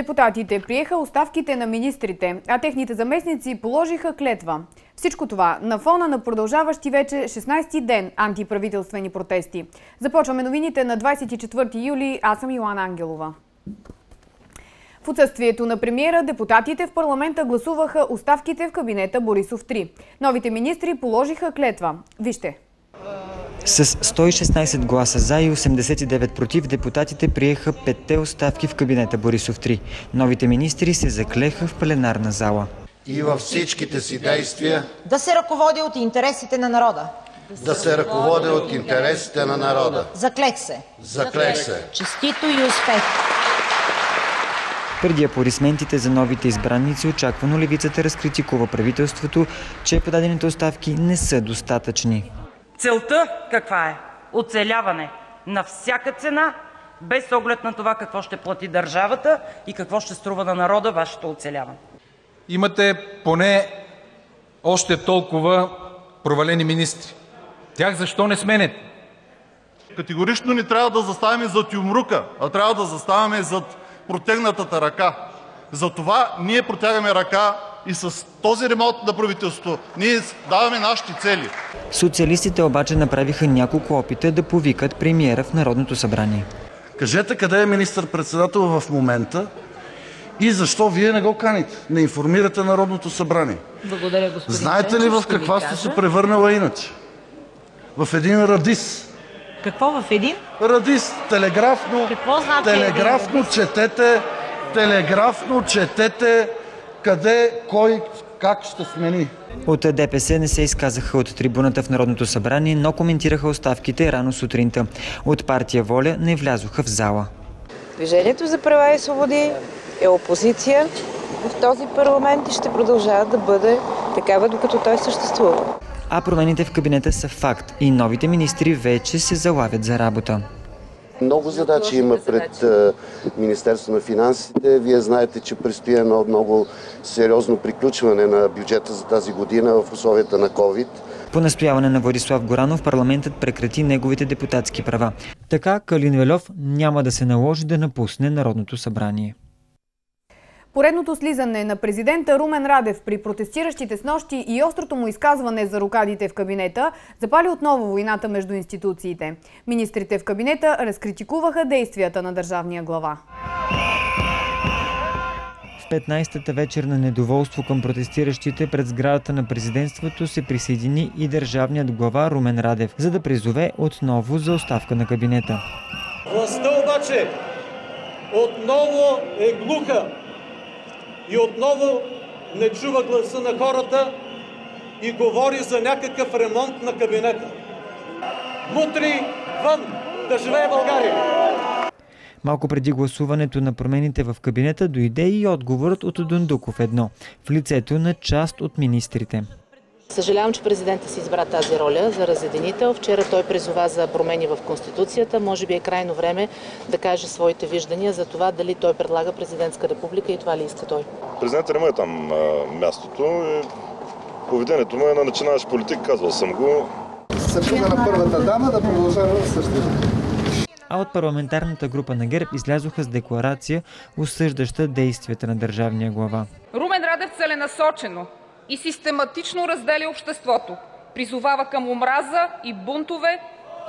Депутатите приеха оставките на министрите, а техните заместници положиха клетва. Всичко това на фона на продължаващи вече 16-ти ден антиправителствени протести. Започваме новините на 24 юли. Аз съм Йоанна Ангелова. В отсъствието на премиера, депутатите в парламента гласуваха оставките в кабинета Борисов 3. Новите министри положиха клетва. Вижте. С 116 гласа за и 89 против депутатите приеха петте оставки в кабинета Борисов 3. Новите министри се заклеха в пленарна зала. И във всичките си действия да се ръководя от интересите на народа. Да се ръководя от интересите на народа. Заклех се. Заклех се. Честито и успех! Преди аплодисментите за новите избранници, очаквано левицата разкритикува правителството, че подадените оставки не са достатъчни. Целта каква е? Оцеляване на всяка цена, без оглед на това какво ще плати държавата и какво ще струва на народа Вашето оцеляване. Имате поне още толкова провалени министри. Тях защо не сменяте? Категорично не трябва да заставаме зад юмрука, а трябва да заставаме зад протегнатата ръка. Затова ние протягаме ръка и с този ремонт на правителството ние даваме нашите цели. Социалистите обаче направиха няколко опита да повикат премиера в Народното събрание. Кажете къде е министър-председател в момента и защо вие не го каните, не информирате Народното събрание. Благодаря, господин Знаете ли в каква сте се превърнала иначе? В един радис. Какво в един? Радис. Телеграфно, Какво значи телеграфно един четете, телеграфно четете къде, кой, как ще смени. От ДПС не се изказаха от трибуната в Народното събрание, но коментираха оставките рано сутринта. От партия Воля не влязоха в зала. Движението за права и свободи е опозиция в този парламент и ще продължава да бъде такава, докато той съществува. А промените в кабинета са факт и новите министри вече се залавят за работа. Много задачи има пред Министерство на финансите. Вие знаете, че предстои едно много сериозно приключване на бюджета за тази година в условията на COVID. По настояване на Владислав Горанов парламентът прекрати неговите депутатски права. Така Калин Велев няма да се наложи да напусне Народното събрание. Поредното слизане на президента Румен Радев при протестиращите с нощи и острото му изказване за рукадите в кабинета запали отново войната между институциите. Министрите в кабинета разкритикуваха действията на държавния глава. В 15-та вечер на недоволство към протестиращите пред сградата на президентството се присъедини и държавният глава Румен Радев, за да призове отново за оставка на кабинета. Властта обаче отново е глуха и отново не чува гласа на хората и говори за някакъв ремонт на кабинета. Мутри, вън! Да живее България! Малко преди гласуването на промените в кабинета дойде и отговорът от Дундуков едно в лицето на част от министрите. Съжалявам, че президента си избра тази роля за разединител. Вчера той призова за промени в Конституцията. Може би е крайно време да каже своите виждания за това дали той предлага президентска република и това ли иска той. Президентът не му е там а, мястото. И поведението му е на начинаващ политик, казвал съм го. Съпруга на първата дама да продължава същото. А от парламентарната група на ГЕРБ излязоха с декларация, осъждаща действията на държавния глава. Румен Радев целенасочено и систематично разделя обществото, призовава към омраза и бунтове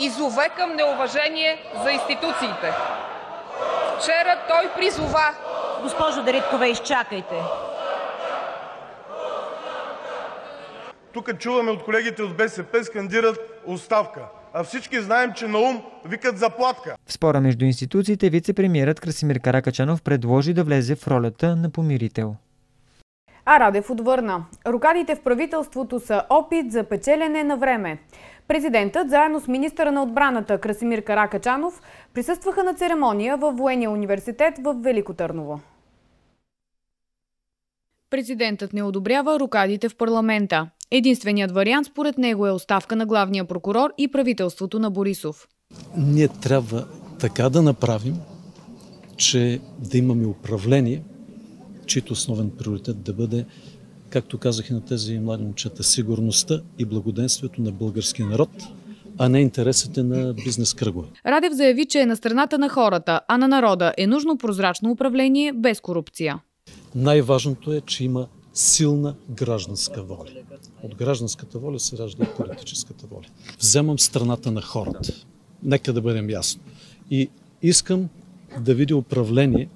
и зове към неуважение за институциите. Вчера той призова... Госпожо Дариткова, изчакайте. Тук чуваме от колегите от БСП скандират оставка. А всички знаем, че на ум викат заплатка. В спора между институциите вице-премьерът Красимир Каракачанов предложи да влезе в ролята на помирител. А Радев отвърна. Рукадите в правителството са опит за печелене на време. Президентът, заедно с министъра на отбраната Красимир Каракачанов, присъстваха на церемония във Военния университет в Велико Търново. Президентът не одобрява рукадите в парламента. Единственият вариант според него е оставка на главния прокурор и правителството на Борисов. Ние трябва така да направим, че да имаме управление, чието основен приоритет да бъде, както казах и на тези млади момчета, сигурността и благоденствието на българския народ, а не интересите на бизнес кръгове. Радев заяви, че е на страната на хората, а на народа е нужно прозрачно управление без корупция. Най-важното е, че има силна гражданска воля. От гражданската воля се ражда и политическата воля. Вземам страната на хората. Нека да бъдем ясно. И искам да видя управление,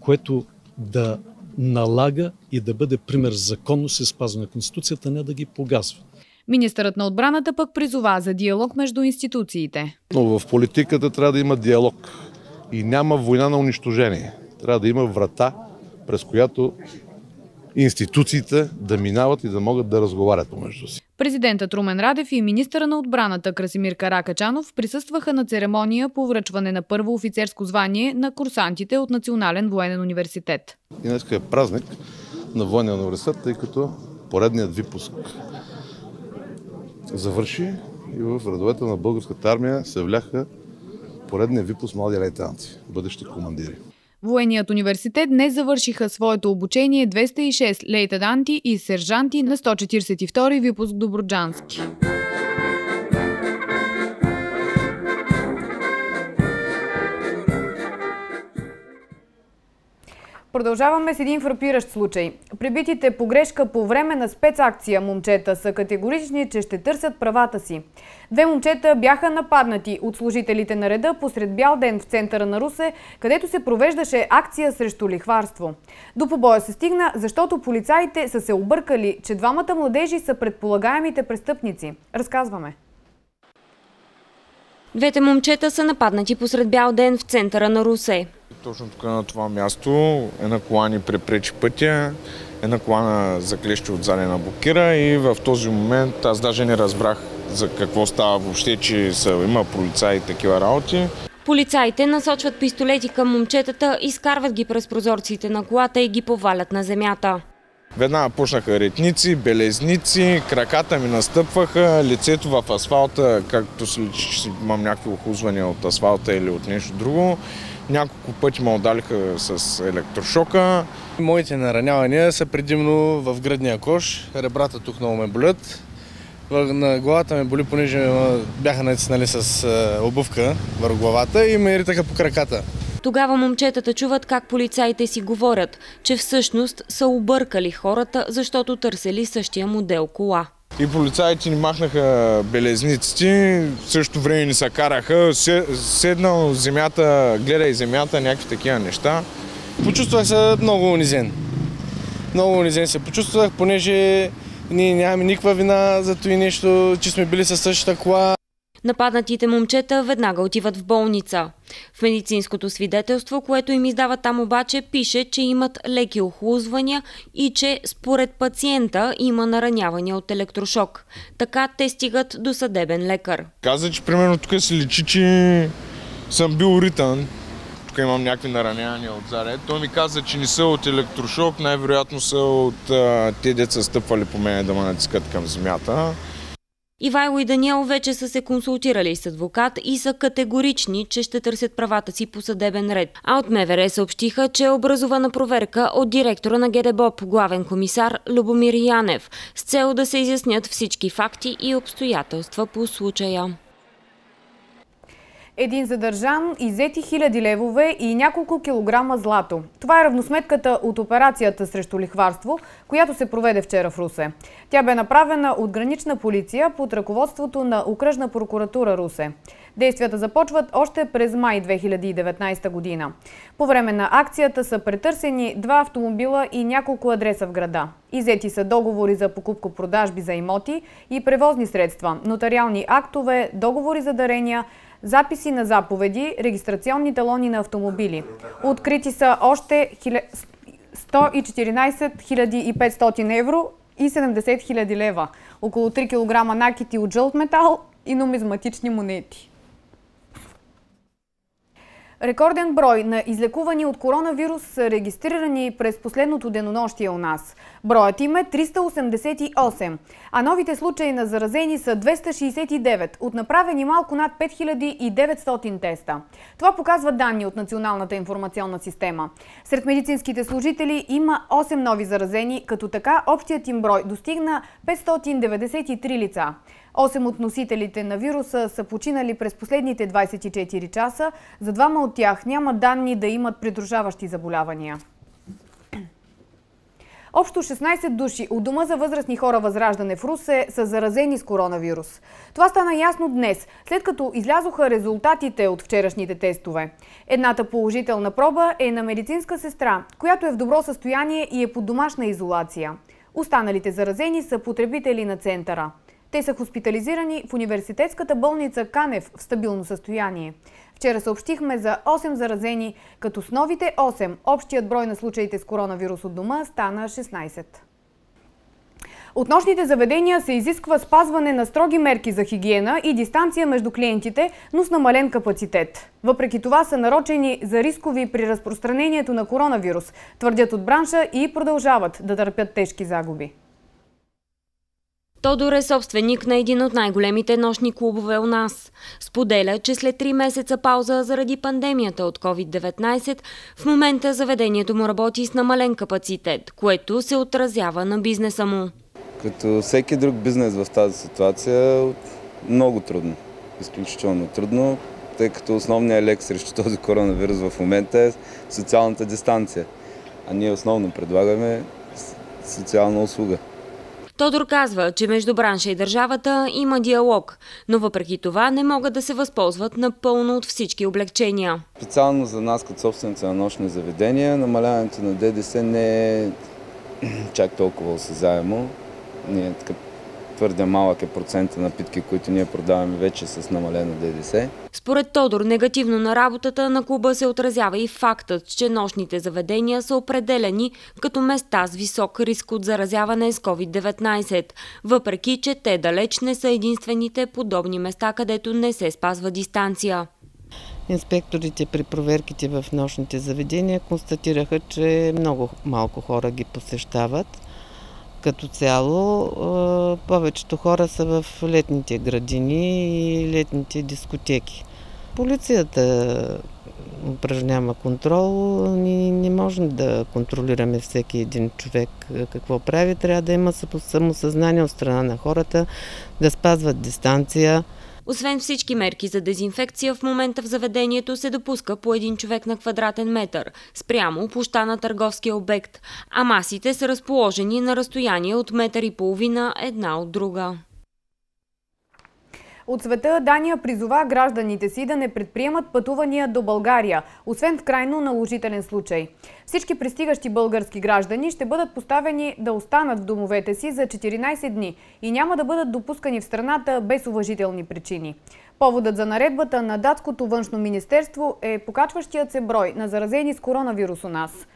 което да налага и да бъде пример за законност и спазване на Конституцията, не да ги погазва. Министърът на отбраната пък призова за диалог между институциите. Но в политиката трябва да има диалог и няма война на унищожение. Трябва да има врата, през която институциите да минават и да могат да разговарят помежду си. Президентът Румен Радев и министъра на отбраната Красимир Каракачанов присъстваха на церемония по връчване на първо офицерско звание на курсантите от Национален военен университет. И днес е празник на военния университет, тъй като поредният випуск завърши и в редовете на българската армия се вляха поредния випуск млади лейтенанти, бъдещи командири. Военният университет днес завършиха своето обучение 206 лейтенанти и сержанти на 142 випуск Доброджански. Продължаваме с един фрапиращ случай. Прибитите по грешка по време на спецакция момчета са категорични, че ще търсят правата си. Две момчета бяха нападнати от служителите на реда посред бял ден в центъра на Русе, където се провеждаше акция срещу лихварство. До побоя се стигна, защото полицаите са се объркали, че двамата младежи са предполагаемите престъпници. Разказваме. Двете момчета са нападнати посред бял ден в центъра на Русе. Точно тук на това място една кола ни препречи пътя, една кола на заклещи отзади на блокира и в този момент аз даже не разбрах за какво става въобще, че са, има полицаи и такива работи. Полицаите насочват пистолети към момчетата, изкарват ги през прозорците на колата и ги повалят на земята. Веднага почнаха ретници, белезници, краката ми настъпваха, лицето в асфалта, както се личи, че имам някакви охузвания от асфалта или от нещо друго. Няколко пъти ме отдалиха с електрошока. Моите наранявания са предимно в гръдния кош. Ребрата тук много ме болят. На главата ме боли, понеже бяха натиснали с обувка върху главата и ме ритаха по краката. Тогава момчетата чуват как полицаите си говорят, че всъщност са объркали хората, защото търсели същия модел кола. И полицаите ни махнаха белезниците, в същото време ни се караха, седнал земята, гледай земята, някакви такива неща. Почувствах се много унизен. Много унизен се почувствах, понеже ние нямаме никаква вина за това нещо, че сме били със същата кола. Нападнатите момчета веднага отиват в болница. В медицинското свидетелство, което им издава там обаче, пише, че имат леки охлузвания и че според пациента има наранявания от електрошок. Така те стигат до съдебен лекар. Каза, че примерно тук се личи, че съм бил ритан. Тук имам някакви наранявания от заред. Той ми каза, че не са от електрошок, най-вероятно са от а, те деца стъпвали по мен да ме натискат към земята. Ивайло и Даниел вече са се консултирали с адвокат и са категорични, че ще търсят правата си по съдебен ред. А от МВР съобщиха, че е образована проверка от директора на ГДБОП, главен комисар Любомир Янев, с цел да се изяснят всички факти и обстоятелства по случая. Един задържан, изети хиляди левове и няколко килограма злато. Това е равносметката от операцията срещу лихварство, която се проведе вчера в Русе. Тя бе направена от гранична полиция под ръководството на Окръжна прокуратура Русе. Действията започват още през май 2019 година. По време на акцията са претърсени два автомобила и няколко адреса в града. Изети са договори за покупко-продажби за имоти и превозни средства, нотариални актове, договори за дарения, записи на заповеди, регистрационни талони на автомобили. Открити са още 114 500 евро и 70 000 лева, около 3 кг накити от жълт метал и нумизматични монети. Рекорден брой на излекувани от коронавирус са регистрирани през последното денонощие у нас. Броят им е 388, а новите случаи на заразени са 269 от направени малко над 5900 теста. Това показват данни от Националната информационна система. Сред медицинските служители има 8 нови заразени, като така общият им брой достигна 593 лица. Осем от носителите на вируса са починали през последните 24 часа. За двама от тях няма данни да имат придружаващи заболявания. Общо 16 души от Дома за възрастни хора Възраждане в Русе са заразени с коронавирус. Това стана ясно днес, след като излязоха резултатите от вчерашните тестове. Едната положителна проба е на медицинска сестра, която е в добро състояние и е под домашна изолация. Останалите заразени са потребители на центъра. Те са хоспитализирани в университетската болница Канев в стабилно състояние. Вчера съобщихме за 8 заразени, като с новите 8 общият брой на случаите с коронавирус от дома стана 16. От нощните заведения се изисква спазване на строги мерки за хигиена и дистанция между клиентите, но с намален капацитет. Въпреки това са нарочени за рискови при разпространението на коронавирус, твърдят от бранша и продължават да търпят тежки загуби. Тодор е собственик на един от най-големите нощни клубове у нас. Споделя, че след 3 месеца пауза заради пандемията от COVID-19, в момента заведението му работи с намален капацитет, което се отразява на бизнеса му. Като всеки друг бизнес в тази ситуация, много трудно. Изключително трудно, тъй като основният лек срещу този коронавирус в момента е социалната дистанция. А ние основно предлагаме социална услуга. Тодор казва, че между бранша и държавата има диалог, но въпреки това не могат да се възползват напълно от всички облегчения. Специално за нас като собственици на нощни заведения, намаляването на ДДС не е чак толкова осезаемо. Ние така твърде малък е процента напитки, които ние продаваме вече с намалено ДДС. Според Тодор, негативно на работата на клуба се отразява и фактът, че нощните заведения са определени като места с висок риск от заразяване с COVID-19, въпреки че те далеч не са единствените подобни места, където не се спазва дистанция. Инспекторите при проверките в нощните заведения констатираха, че много малко хора ги посещават – като цяло повечето хора са в летните градини и летните дискотеки. Полицията упражнява контрол. Ние не можем да контролираме всеки един човек какво прави. Трябва да има самосъзнание от страна на хората, да спазват дистанция. Освен всички мерки за дезинфекция, в момента в заведението се допуска по един човек на квадратен метър, спрямо площа на търговския обект, а масите са разположени на разстояние от метър и половина една от друга. От света Дания призова гражданите си да не предприемат пътувания до България, освен в крайно наложителен случай. Всички пристигащи български граждани ще бъдат поставени да останат в домовете си за 14 дни и няма да бъдат допускани в страната без уважителни причини. Поводът за наредбата на датското външно министерство е покачващият се брой на заразени с коронавирус у нас.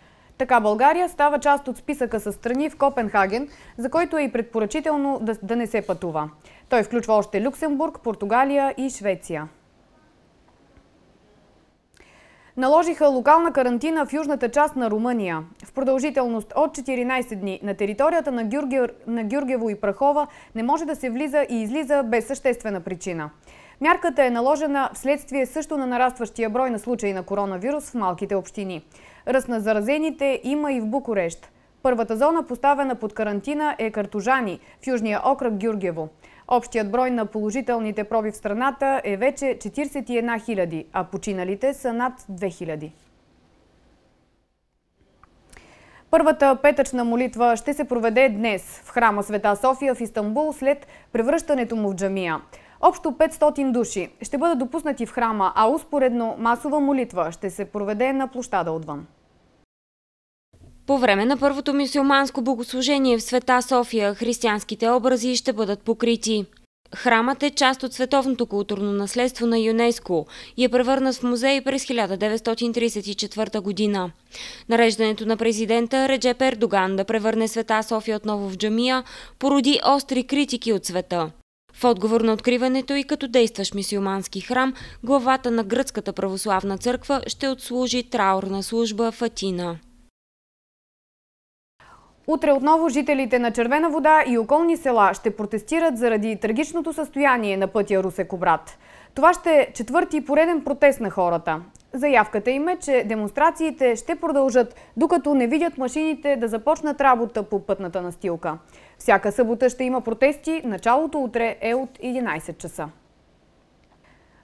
Така България става част от списъка с страни в Копенхаген, за който е и предпоръчително да, да не се пътува. Той включва още Люксембург, Португалия и Швеция. Наложиха локална карантина в южната част на Румъния. В продължителност от 14 дни на територията на, Гюрге, на Гюргево и Прахова не може да се влиза и излиза без съществена причина. Мярката е наложена вследствие също на нарастващия брой на случаи на коронавирус в малките общини. Ръст на заразените има и в Букурещ. Първата зона, поставена под карантина, е Картужани в южния окръг Гюргево. Общият брой на положителните проби в страната е вече 41 000, а починалите са над 2000. Първата петъчна молитва ще се проведе днес в храма Света София в Истанбул след превръщането му в джамия. Общо 500 души ще бъдат допуснати в храма, а успоредно масова молитва ще се проведе на площада отвън. По време на първото мюсюлманско богослужение в Света София християнските образи ще бъдат покрити. Храмът е част от световното културно наследство на ЮНЕСКО и е превърнат в музей през 1934 година. Нареждането на президента Реджеп Ердоган да превърне Света София отново в джамия породи остри критики от света. В отговор на откриването и като действащ мисиомански храм, главата на Гръцката православна църква ще отслужи траурна служба в Атина. Утре отново жителите на Червена вода и околни села ще протестират заради трагичното състояние на пътя Русе-Кобрат. Това ще е четвърти пореден протест на хората. Заявката им е, че демонстрациите ще продължат, докато не видят машините да започнат работа по пътната настилка. Всяка събота ще има протести, началото утре е от 11 часа.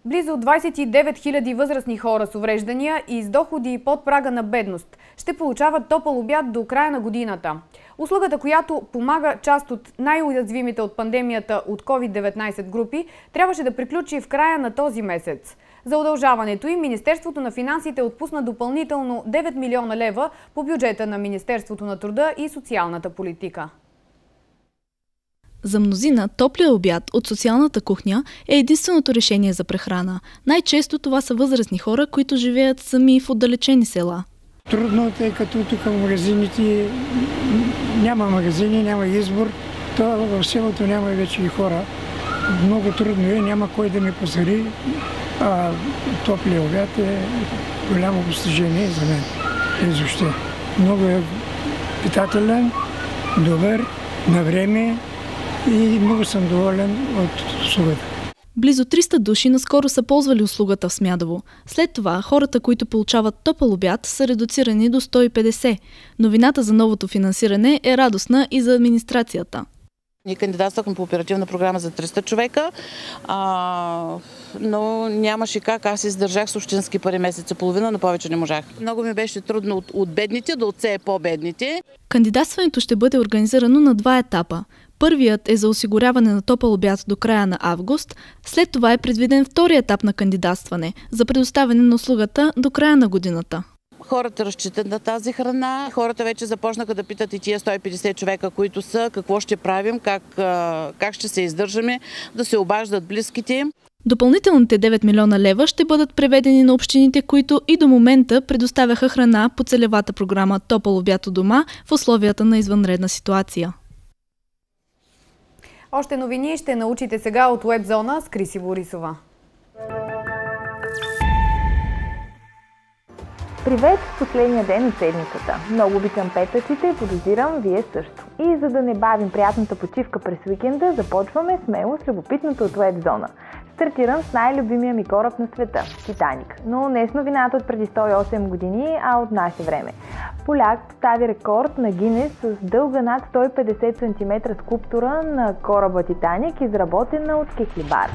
Близо 29 000 възрастни хора с увреждания и с доходи под прага на бедност ще получават топъл обяд до края на годината. Услугата, която помага част от най-уязвимите от пандемията от COVID-19 групи, трябваше да приключи в края на този месец. За удължаването им Министерството на финансите отпусна допълнително 9 милиона лева по бюджета на Министерството на труда и социалната политика. За мнозина топлия обяд от социалната кухня е единственото решение за прехрана. Най-често това са възрастни хора, които живеят сами в отдалечени села. Трудно, тъй като тук в магазините няма магазини, няма избор. То в селото няма вече и хора. Много трудно е, няма кой да ми посари. А топлия обяд е голямо постижение за мен. Изобще. Много е питателен, добър, на време, и много съм доволен от услугата. Близо 300 души наскоро са ползвали услугата в Смядово. След това хората, които получават топъл обяд, са редуцирани до 150. Новината за новото финансиране е радостна и за администрацията. Ние кандидатствахме по оперативна програма за 300 човека, а, но нямаше как. Аз издържах с общински пари месеца половина, но повече не можах. Много ми беше трудно от, от бедните да отсея по-бедните. Кандидатстването ще бъде организирано на два етапа. Първият е за осигуряване на топъл обяд до края на август, след това е предвиден втори етап на кандидатстване за предоставяне на услугата до края на годината. Хората разчитат на тази храна. Хората вече започнаха да питат и тия 150 човека, които са, какво ще правим, как, как ще се издържаме, да се обаждат близките. Допълнителните 9 милиона лева ще бъдат преведени на общините, които и до момента предоставяха храна по целевата програма Топъл обяд у дома в условията на извънредна ситуация. Още новини ще научите сега от Уебзона с Криси Борисова. Привет последния ден от седмицата. Много обичам петъците и подозирам вие също. И за да не бавим приятната почивка през уикенда, започваме смело с любопитното от Уебзона. Стартирам с най-любимия ми кораб на света – Титаник. Но не с новината от преди 108 години, а от наше време. Поляк постави рекорд на Гинес с дълга над 150 см скулптура на кораба Титаник, изработена от кехлибар.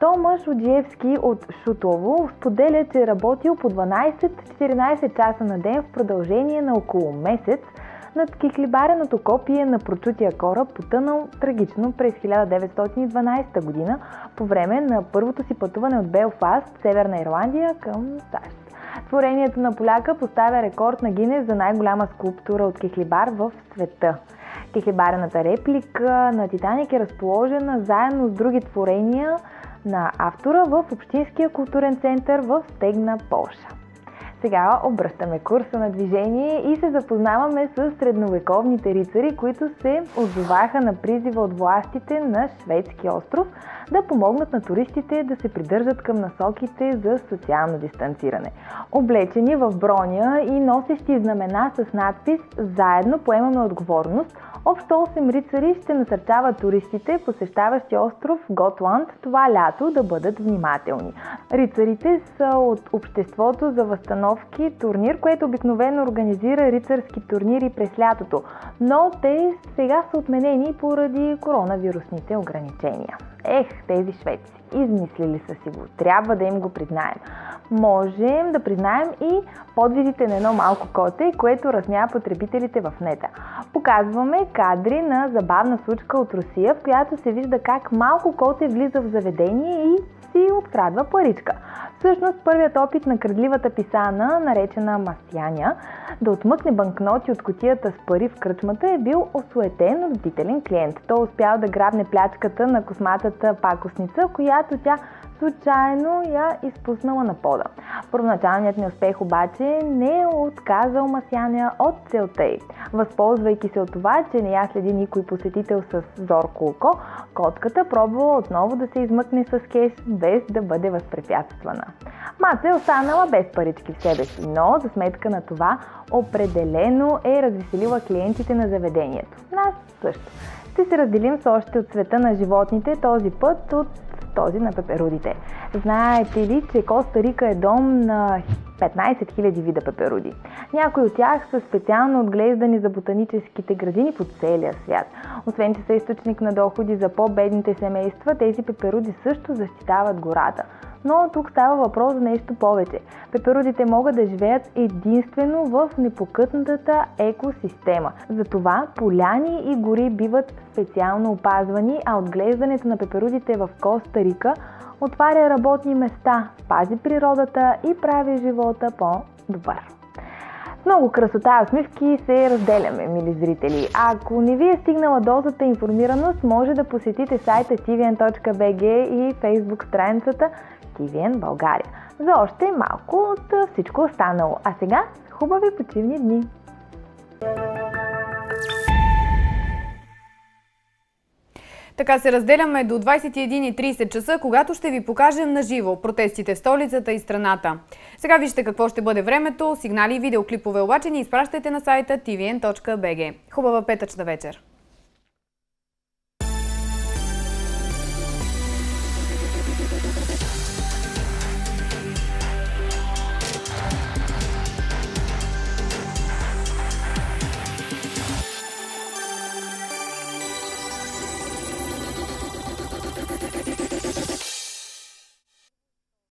Томаш Оджиевски от Шутово споделя, че е работил по 12-14 часа на ден в продължение на около месец – над кихлибареното копие на прочутия кораб, потънал трагично през 1912 година по време на първото си пътуване от Белфаст, Северна Ирландия към САЩ. Творението на поляка поставя рекорд на Гинес за най-голяма скулптура от кихлибар в света. Кихлибарената реплика на Титаник е разположена заедно с други творения на автора в Общинския културен център в Стегна, Полша. Сега обръщаме курса на движение и се запознаваме с средновековните рицари, които се отзоваха на призива от властите на шведски остров да помогнат на туристите да се придържат към насоките за социално дистанциране. Облечени в броня и носещи знамена с надпис «Заедно поемаме отговорност», Общо 8 рицари ще насърчават туристите, посещаващи остров Готланд, това лято да бъдат внимателни. Рицарите са от Обществото за възстановки турнир, което обикновено организира рицарски турнири през лятото, но те сега са отменени поради коронавирусните ограничения. Ех, тези шведци, измислили са си го, трябва да им го признаем. Можем да признаем и подвизите на едно малко коте, което разсмя потребителите в нета. Показваме кадри на забавна случка от Русия, в която се вижда как малко коте влиза в заведение и си открадва паричка. Всъщност първият опит на крадливата писана, наречена Мастяня, да отмъкне банкноти от котията с пари в кръчмата е бил осуетен от бдителен клиент. Той успял да грабне плячката на косматата пакосница, която тя случайно я изпуснала на пода. Първоначалният неуспех обаче не е отказал Масяня от целта й. Възползвайки се от това, че не я следи никой посетител с зорко око, котката пробвала отново да се измъкне с кеш, без да бъде възпрепятствана. Маца е останала без парички в себе си, но за сметка на това определено е развеселила клиентите на заведението. Нас също. Ще се разделим с още от света на животните, този път от този на пеперудите. Знаете ли, че Коста Рика е дом на 15 000 вида пеперуди. Някои от тях са специално отглеждани за ботаническите градини по целия свят. Освен, че са източник на доходи за по-бедните семейства, тези пеперуди също защитават гората. Но тук става въпрос за нещо повече. Пеперудите могат да живеят единствено в непокътнатата екосистема. Затова поляни и гори биват специално опазвани, а отглеждането на пеперудите в Коста Рика отваря работни места, пази природата и прави живота по-добър. С много красота и усмивки се разделяме, мили зрители. Ако не ви е стигнала дозата информираност, може да посетите сайта tvn.bg и фейсбук страницата TVN България. За още малко от всичко останало. А сега хубави почивни дни! Така се разделяме до 21.30 часа, когато ще ви покажем на живо протестите в столицата и страната. Сега вижте какво ще бъде времето, сигнали и видеоклипове обаче ни изпращайте на сайта tvn.bg. Хубава петъчна вечер!